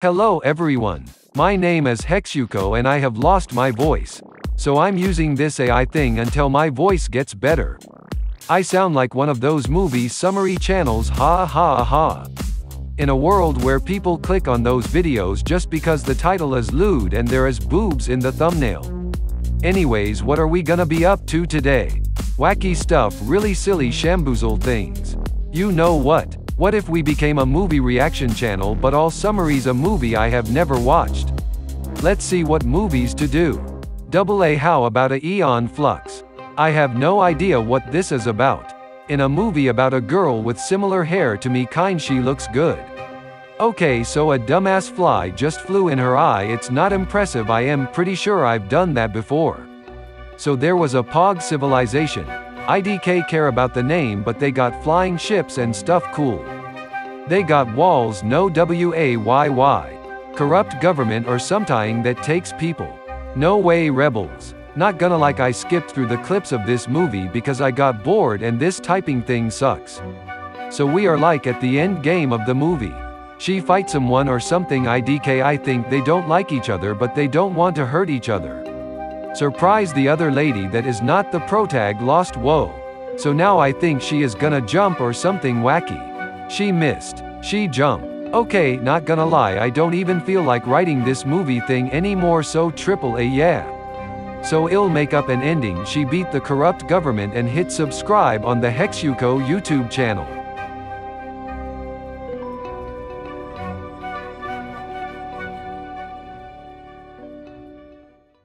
Hello everyone. My name is Hexyuko and I have lost my voice. So I'm using this AI thing until my voice gets better. I sound like one of those movie summary channels ha ha ha. In a world where people click on those videos just because the title is lewd and there is boobs in the thumbnail. Anyways what are we gonna be up to today? Wacky stuff really silly shamboozled things. You know what? What if we became a movie reaction channel but all summaries a movie I have never watched? Let's see what movies to do. Double A how about a Aeon Flux? I have no idea what this is about. In a movie about a girl with similar hair to me kind she looks good. Okay so a dumbass fly just flew in her eye it's not impressive I am pretty sure I've done that before. So there was a Pog civilization. IDK care about the name but they got flying ships and stuff cool. They got walls no WAYY. Corrupt government or something that takes people. No way rebels. Not gonna like I skipped through the clips of this movie because I got bored and this typing thing sucks. So we are like at the end game of the movie. She fights someone or something IDK I think they don't like each other but they don't want to hurt each other. Surprise the other lady that is not the protag lost whoa. So now I think she is gonna jump or something wacky. She missed. She jumped. Okay, not gonna lie I don't even feel like writing this movie thing anymore so triple A yeah. So ill make up an ending she beat the corrupt government and hit subscribe on the Hexyuko YouTube channel.